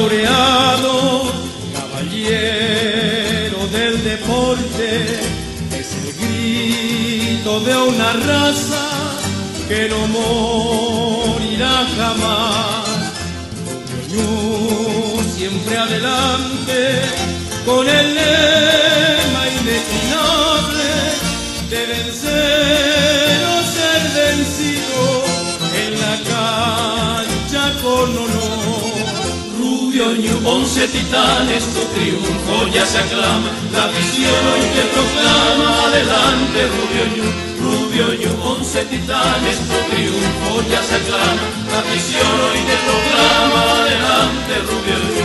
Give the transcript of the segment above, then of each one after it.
laureado, caballero del deporte, es el grito de una raza que no morirá jamás. Yo siempre adelante, con el lema indeclinable de vencer o ser vencido en la cancha con honor. Ñu, once titanes, tu triunfo ya se aclama, la visión hoy te proclama, adelante Rubio Ñu, Rubio Ñu, once titanes, tu triunfo ya se aclama, la visión hoy te proclama, adelante Rubio Ñu.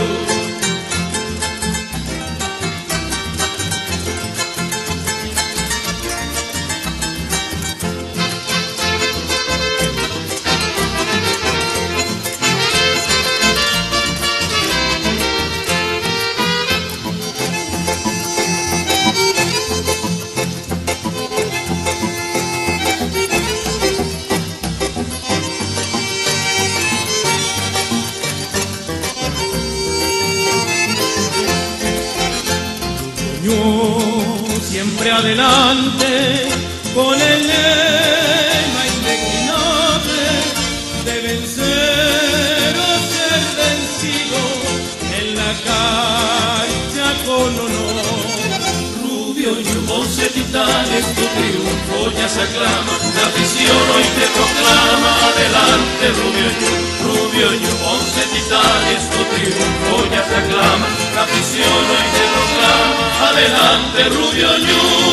Siempre adelante con el lema indeclinable de vencer o ser vencido en la cancha con honor. Rubio Ñu, once titanes, tu triunfo ya se aclama, la visión hoy te proclama, adelante Rubio Ñu, Rubio Ñu, once titanes, tu triunfo ya se aclama, la visión hoy adelante Rubio Ñu.